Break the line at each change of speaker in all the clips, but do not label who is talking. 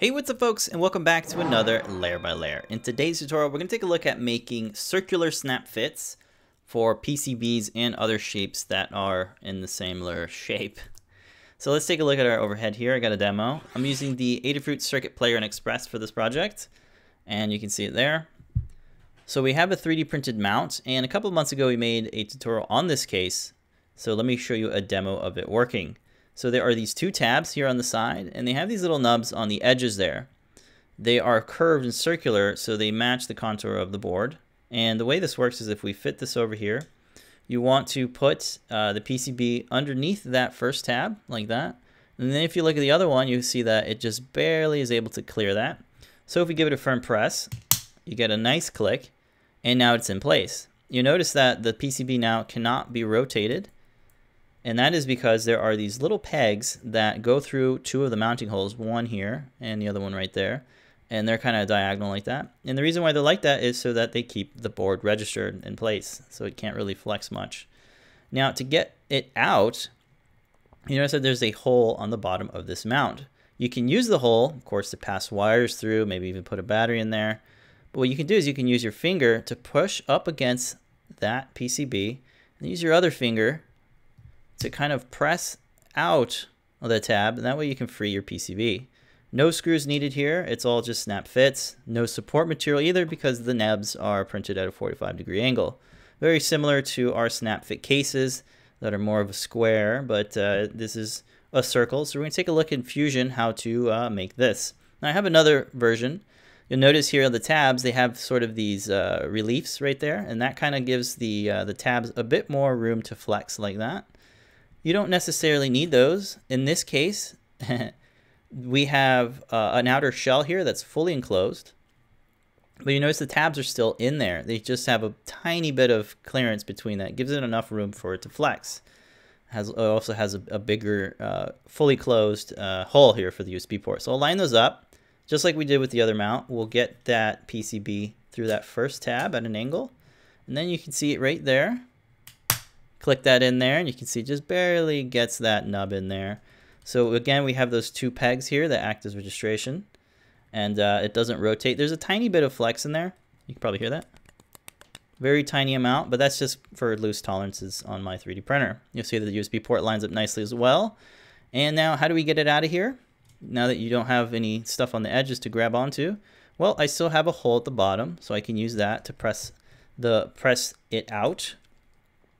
Hey, what's up folks, and welcome back to another Layer by Layer. In today's tutorial, we're going to take a look at making circular snap fits for PCBs and other shapes that are in the same layer shape. So let's take a look at our overhead here. I got a demo. I'm using the Adafruit Circuit Playground Express for this project, and you can see it there. So we have a 3D printed mount, and a couple months ago we made a tutorial on this case. So let me show you a demo of it working. So there are these two tabs here on the side, and they have these little nubs on the edges there. They are curved and circular, so they match the contour of the board. And the way this works is if we fit this over here, you want to put uh, the PCB underneath that first tab, like that. And then if you look at the other one, you see that it just barely is able to clear that. So if we give it a firm press, you get a nice click, and now it's in place. You notice that the PCB now cannot be rotated and that is because there are these little pegs that go through two of the mounting holes, one here and the other one right there. And they're kind of diagonal like that. And the reason why they're like that is so that they keep the board registered in place. So it can't really flex much. Now to get it out, you notice that there's a hole on the bottom of this mount. You can use the hole, of course, to pass wires through, maybe even put a battery in there. But what you can do is you can use your finger to push up against that PCB and use your other finger to kind of press out of the tab, and that way you can free your PCB. No screws needed here. It's all just snap fits. No support material either because the nubs are printed at a 45 degree angle. Very similar to our snap fit cases that are more of a square, but uh, this is a circle. So we're to take a look in Fusion how to uh, make this. Now I have another version. You'll notice here on the tabs, they have sort of these uh, reliefs right there, and that kind of gives the, uh, the tabs a bit more room to flex like that. You don't necessarily need those. In this case, we have uh, an outer shell here that's fully enclosed. But you notice the tabs are still in there. They just have a tiny bit of clearance between that. It gives it enough room for it to flex. Has it also has a, a bigger, uh, fully closed uh, hole here for the USB port. So I'll line those up, just like we did with the other mount. We'll get that PCB through that first tab at an angle. And then you can see it right there. Click that in there and you can see just barely gets that nub in there. So again, we have those two pegs here that act as registration and uh, it doesn't rotate. There's a tiny bit of flex in there. You can probably hear that. Very tiny amount, but that's just for loose tolerances on my 3D printer. You'll see that the USB port lines up nicely as well. And now how do we get it out of here? Now that you don't have any stuff on the edges to grab onto, well, I still have a hole at the bottom, so I can use that to press the press it out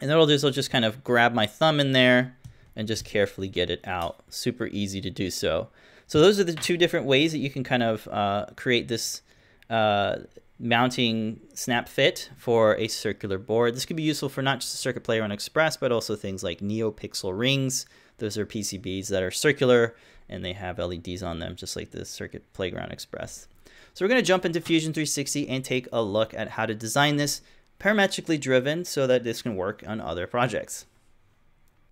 and then what I'll do is I'll just kind of grab my thumb in there and just carefully get it out. Super easy to do so. So those are the two different ways that you can kind of uh, create this uh, mounting snap fit for a circular board. This could be useful for not just a Circuit Playground Express, but also things like NeoPixel rings. Those are PCBs that are circular and they have LEDs on them, just like the Circuit Playground Express. So we're to jump into Fusion 360 and take a look at how to design this parametrically driven so that this can work on other projects.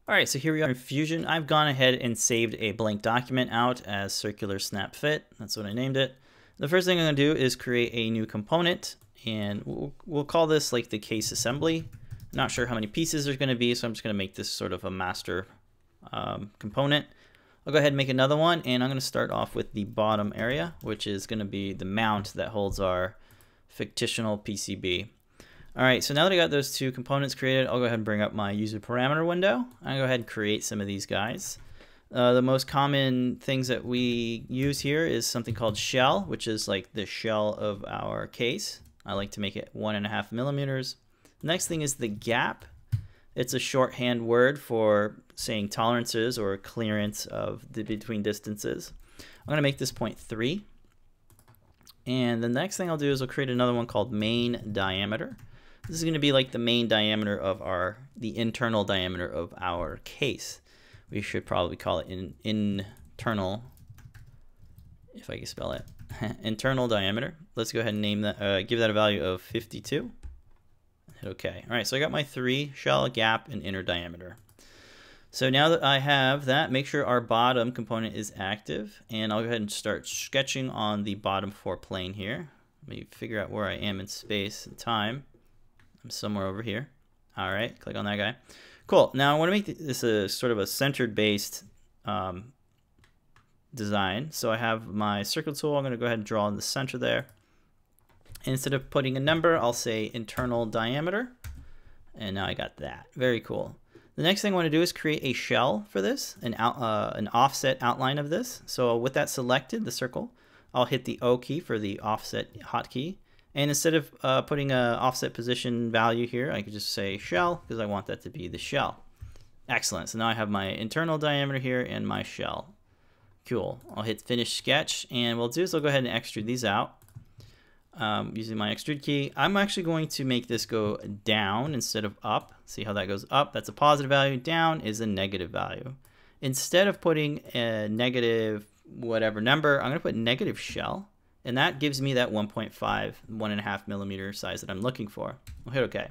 All right, so here we are in Fusion. I've gone ahead and saved a blank document out as circular snap fit. That's what I named it. The first thing I'm gonna do is create a new component and we'll, we'll call this like the case assembly. Not sure how many pieces there's gonna be, so I'm just gonna make this sort of a master um, component. I'll go ahead and make another one and I'm gonna start off with the bottom area, which is gonna be the mount that holds our fictitional PCB. All right, so now that I got those two components created, I'll go ahead and bring up my user parameter window. I'll go ahead and create some of these guys. Uh, the most common things that we use here is something called shell, which is like the shell of our case. I like to make it one and a half millimeters. next thing is the gap. It's a shorthand word for saying tolerances or clearance of the between distances. I'm gonna make this point three. And the next thing I'll do is I'll create another one called main diameter. This is going to be like the main diameter of our, the internal diameter of our case. We should probably call it in, internal, if I can spell it, internal diameter. Let's go ahead and name that, uh, give that a value of 52. Hit OK. All right, so I got my three shell, gap, and inner diameter. So now that I have that, make sure our bottom component is active. And I'll go ahead and start sketching on the bottom four plane here. Let me figure out where I am in space and time. Somewhere over here. All right, click on that guy. Cool. Now I want to make this a sort of a centered based um, design. So I have my circle tool. I'm going to go ahead and draw in the center there. Instead of putting a number, I'll say internal diameter. And now I got that. Very cool. The next thing I want to do is create a shell for this, an, out, uh, an offset outline of this. So with that selected, the circle, I'll hit the O key for the offset hotkey. And instead of uh, putting a offset position value here, I could just say shell because I want that to be the shell. Excellent. So now I have my internal diameter here and my shell. Cool. I'll hit finish sketch and what I'll do is I'll go ahead and extrude these out um, using my extrude key. I'm actually going to make this go down instead of up. See how that goes up? That's a positive value. Down is a negative value. Instead of putting a negative whatever number, I'm going to put negative shell. And that gives me that 1.5, one and a half millimeter size that I'm looking for. I'll hit OK.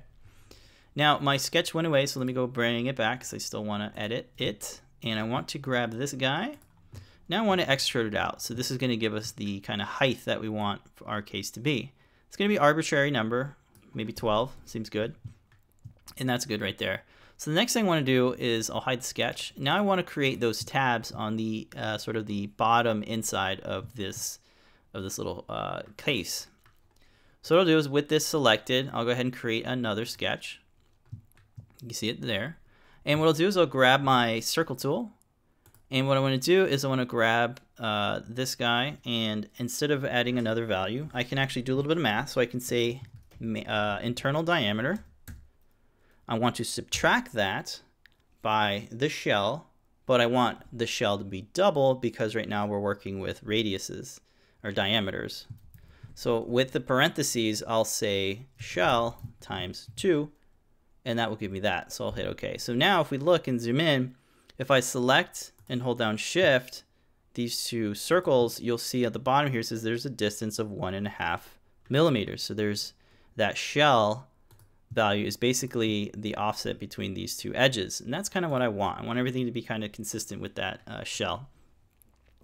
Now my sketch went away, so let me go bring it back because I still want to edit it. And I want to grab this guy now I want to extrude it out. So this is going to give us the kind of height that we want our case to be. It's going to be arbitrary number, maybe 12, seems good. And that's good right there. So the next thing I want to do is I'll hide the sketch. Now I want to create those tabs on the uh, sort of the bottom inside of this of this little uh, case. So what I'll do is with this selected, I'll go ahead and create another sketch. You see it there. And what I'll do is I'll grab my circle tool and what I want to do is I want to grab uh, this guy and instead of adding another value, I can actually do a little bit of math. So I can say uh, internal diameter. I want to subtract that by the shell, but I want the shell to be double because right now we're working with radiuses or diameters. So with the parentheses, I'll say shell times 2, and that will give me that. So I'll hit OK. So now if we look and zoom in, if I select and hold down shift, these two circles, you'll see at the bottom here says there's a distance of one and a half millimeters. So there's that shell value is basically the offset between these two edges. And that's kind of what I want. I want everything to be kind of consistent with that uh, shell.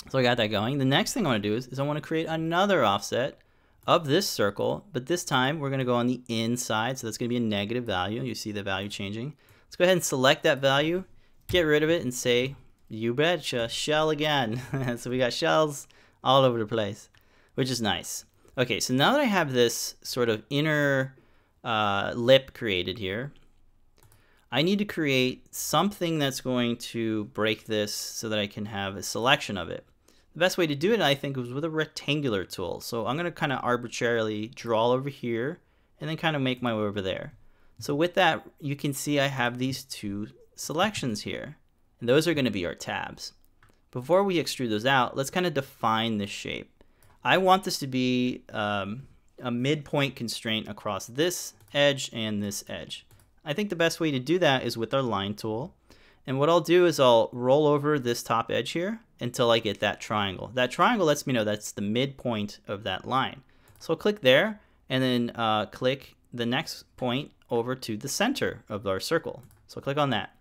So I got that going. The next thing I want to do is, is I want to create another offset of this circle, but this time we're going to go on the inside. So that's going to be a negative value. You see the value changing. Let's go ahead and select that value, get rid of it and say you betcha, shell again. so we got shells all over the place, which is nice. Okay, so now that I have this sort of inner uh, lip created here, I need to create something that's going to break this so that I can have a selection of it. The best way to do it, I think, was with a rectangular tool. So I'm going to kind of arbitrarily draw over here and then kind of make my way over there. So with that, you can see I have these two selections here. And those are going to be our tabs. Before we extrude those out, let's kind of define this shape. I want this to be um, a midpoint constraint across this edge and this edge. I think the best way to do that is with our line tool. And what I'll do is I'll roll over this top edge here until I get that triangle. That triangle lets me know that's the midpoint of that line. So I'll click there and then uh, click the next point over to the center of our circle. So I'll click on that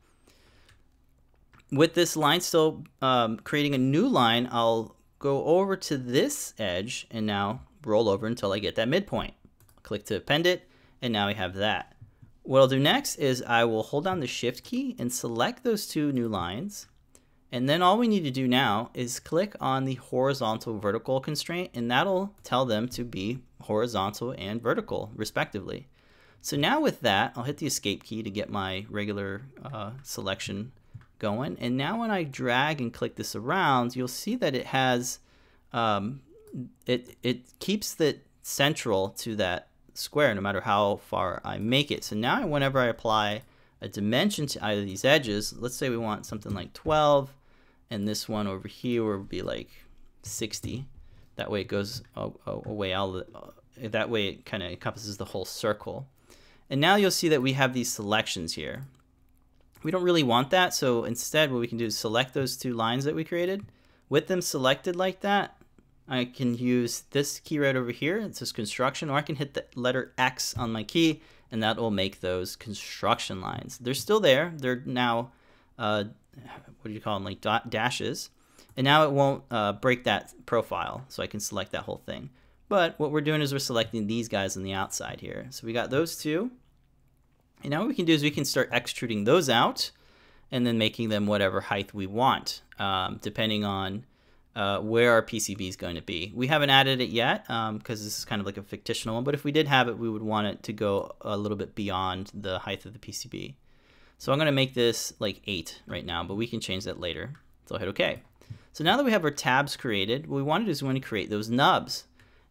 with this line still um, creating a new line, I'll go over to this edge and now roll over until I get that midpoint. Click to append it, and now we have that. What I'll do next is I will hold down the shift key and select those two new lines. And then all we need to do now is click on the horizontal vertical constraint and that'll tell them to be horizontal and vertical respectively. So now with that, I'll hit the escape key to get my regular uh, selection going. And now when I drag and click this around, you'll see that it has, um, it, it keeps the central to that square no matter how far I make it. So now whenever I apply a dimension to either of these edges, let's say we want something like 12, and this one over here would be like 60. That way it goes away all the, uh, that way it kind of encompasses the whole circle. And now you'll see that we have these selections here. We don't really want that, so instead what we can do is select those two lines that we created. With them selected like that, I can use this key right over here. It says construction, or I can hit the letter X on my key, and that will make those construction lines. They're still there. They're now, uh, what do you call them, like dashes. And now it won't uh, break that profile, so I can select that whole thing. But what we're doing is we're selecting these guys on the outside here. So we got those two. And now what we can do is we can start extruding those out and then making them whatever height we want, um, depending on uh, where our PCB is going to be. We haven't added it yet because um, this is kind of like a fictional one, but if we did have it, we would want it to go a little bit beyond the height of the PCB. So I'm going to make this like 8 right now, but we can change that later. So I'll hit OK. So now that we have our tabs created, what we want to do is we want to create those nubs.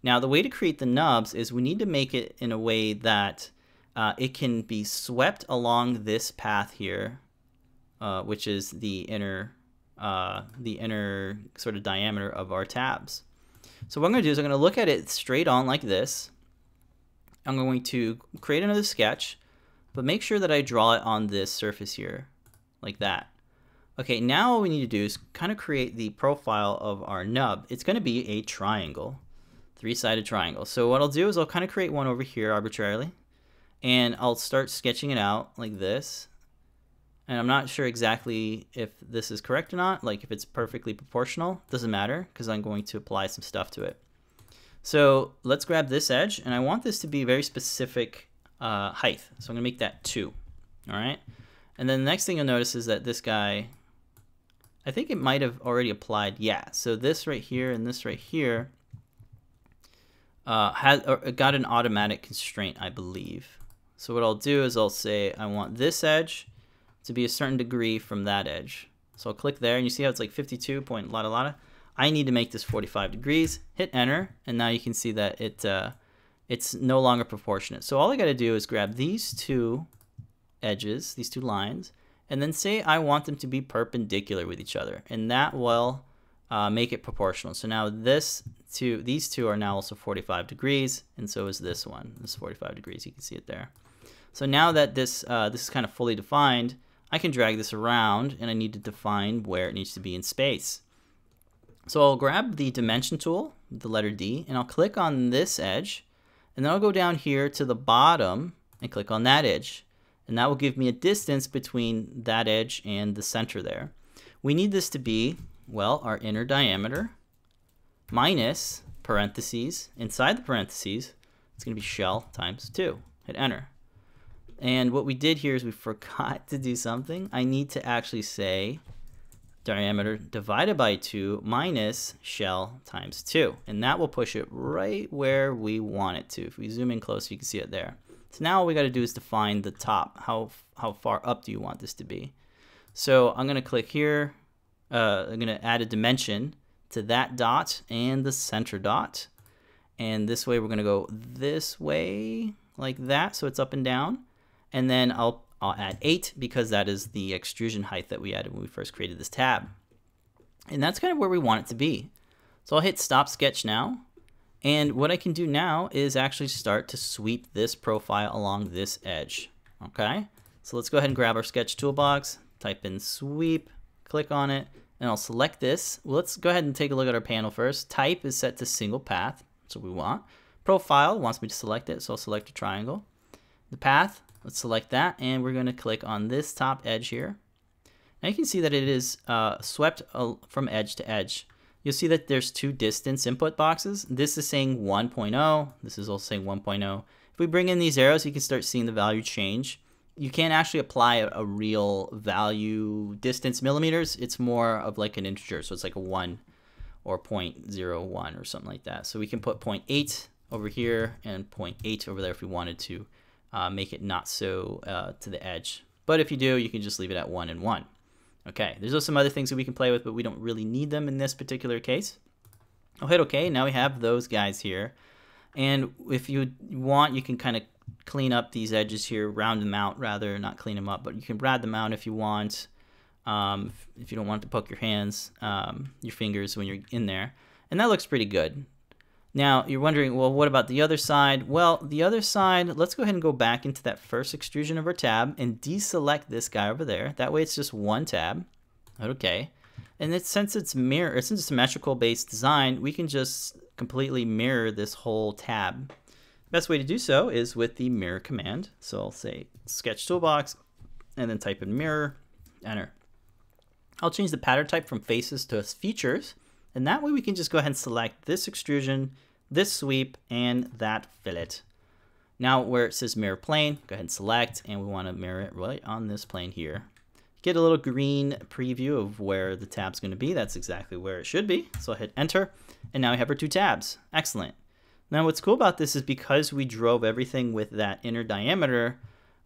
Now the way to create the nubs is we need to make it in a way that uh, it can be swept along this path here, uh, which is the inner uh, the inner sort of diameter of our tabs. So what I'm going to do is I'm going to look at it straight on like this. I'm going to create another sketch, but make sure that I draw it on this surface here, like that. Okay, now all we need to do is kind of create the profile of our nub. It's going to be a triangle, three-sided triangle. So what I'll do is I'll kind of create one over here arbitrarily, and I'll start sketching it out like this and I'm not sure exactly if this is correct or not, like if it's perfectly proportional, doesn't matter because I'm going to apply some stuff to it. So let's grab this edge and I want this to be very specific uh, height. So I'm gonna make that two, all right? And then the next thing you'll notice is that this guy, I think it might have already applied, yeah. So this right here and this right here uh, has got an automatic constraint, I believe. So what I'll do is I'll say I want this edge to be a certain degree from that edge. So I'll click there and you see how it's like 52 point lotta lotta. I need to make this 45 degrees, hit enter, and now you can see that it uh, it's no longer proportionate. So all I gotta do is grab these two edges, these two lines, and then say I want them to be perpendicular with each other, and that will uh, make it proportional. So now this two, these two are now also 45 degrees, and so is this one. This is 45 degrees, you can see it there. So now that this uh, this is kind of fully defined, I can drag this around and I need to define where it needs to be in space. So I'll grab the dimension tool, the letter D, and I'll click on this edge, and then I'll go down here to the bottom and click on that edge. And that will give me a distance between that edge and the center there. We need this to be, well, our inner diameter minus parentheses. Inside the parentheses, it's going to be shell times 2. Hit enter. And what we did here is we forgot to do something. I need to actually say diameter divided by 2 minus shell times 2. And that will push it right where we want it to. If we zoom in close, you can see it there. So now all we got to do is define the top. How, how far up do you want this to be? So I'm going to click here. Uh, I'm going to add a dimension to that dot and the center dot. And this way we're going to go this way like that. So it's up and down and then I'll, I'll add 8 because that is the extrusion height that we added when we first created this tab. And that's kind of where we want it to be. So I'll hit stop sketch now. And what I can do now is actually start to sweep this profile along this edge. Okay, so let's go ahead and grab our sketch toolbox, type in sweep, click on it, and I'll select this. Well, let's go ahead and take a look at our panel first. Type is set to single path, what we want. Profile wants me to select it, so I'll select a triangle. The path, Let's select that and we're going to click on this top edge here. Now you can see that it is uh, swept uh, from edge to edge. You'll see that there's two distance input boxes. This is saying 1.0. This is also saying 1.0. If we bring in these arrows, you can start seeing the value change. You can't actually apply a, a real value distance millimeters. It's more of like an integer. So it's like a 1 or 0.01 or something like that. So we can put 0.8 over here and 0.8 over there if we wanted to uh, make it not so uh, to the edge. But if you do, you can just leave it at 1 and 1. Okay, there's also some other things that we can play with, but we don't really need them in this particular case. I'll hit OK. Now we have those guys here. And if you want, you can kind of clean up these edges here, round them out rather, not clean them up, but you can rad them out if you want, um, if, if, you don't want to poke your hands, um, your fingers when you're in there. And that looks pretty good. Now, you're wondering, well, what about the other side? Well, the other side, let's go ahead and go back into that first extrusion of our tab and deselect this guy over there. That way it's just one tab. Okay. And it, since it's mirror, since it's symmetrical based design, we can just completely mirror this whole tab. Best way to do so is with the mirror command. So I'll say sketch toolbox and then type in mirror, enter. I'll change the pattern type from faces to features and that way we can just go ahead and select this extrusion, this sweep, and that fillet. Now where it says mirror plane, go ahead and select, and we want to mirror it right on this plane here. get a little green preview of where the tab's going to be. That's exactly where it should be. So I hit enter, and now we have our two tabs. Excellent. Now what's cool about this is because we drove everything with that inner diameter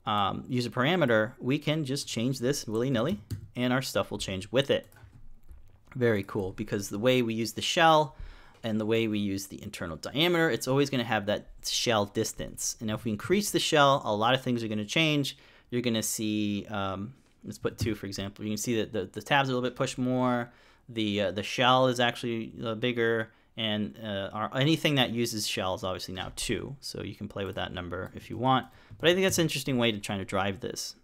um, user parameter, we can just change this willy-nilly, and our stuff will change with it. Very cool, because the way we use the shell and the way we use the internal diameter, it's always going to have that shell distance. And if we increase the shell, a lot of things are going to change. You're going to see, um, let's put two, for example. You can see that the, the tabs are a little bit pushed more. The, uh, the shell is actually uh, bigger. And uh, our, anything that uses shell is obviously now two. So you can play with that number if you want. But I think that's an interesting way to try to drive this.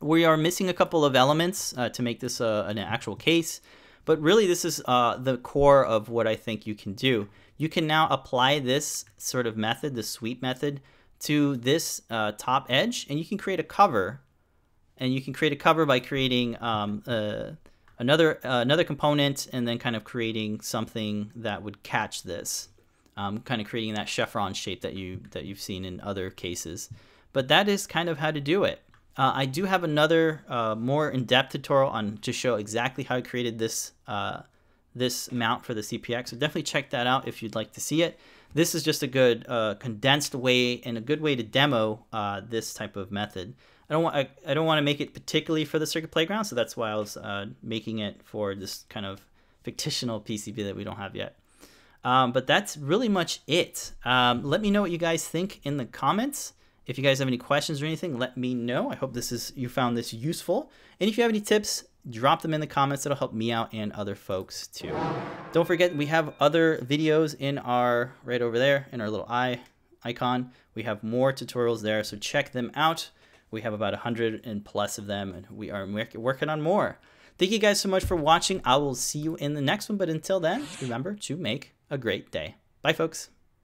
We are missing a couple of elements uh, to make this uh, an actual case. But really, this is uh, the core of what I think you can do. You can now apply this sort of method, the sweep method, to this uh, top edge, and you can create a cover. And you can create a cover by creating um, uh, another uh, another component, and then kind of creating something that would catch this, um, kind of creating that chevron shape that you that you've seen in other cases. But that is kind of how to do it. Uh, I do have another uh, more in-depth tutorial on to show exactly how I created this uh, this mount for the CPX. So definitely check that out if you'd like to see it. This is just a good uh, condensed way and a good way to demo uh, this type of method. I don't want I, I don't want to make it particularly for the Circuit Playground, so that's why I was uh, making it for this kind of fictional PCB that we don't have yet. Um, but that's really much it. Um, let me know what you guys think in the comments. If you guys have any questions or anything, let me know. I hope this is you found this useful. And if you have any tips, drop them in the comments. It'll help me out and other folks too. Don't forget, we have other videos in our, right over there, in our little eye icon. We have more tutorials there, so check them out. We have about 100 and plus of them, and we are working on more. Thank you guys so much for watching. I will see you in the next one, but until then, remember to make a great day. Bye, folks.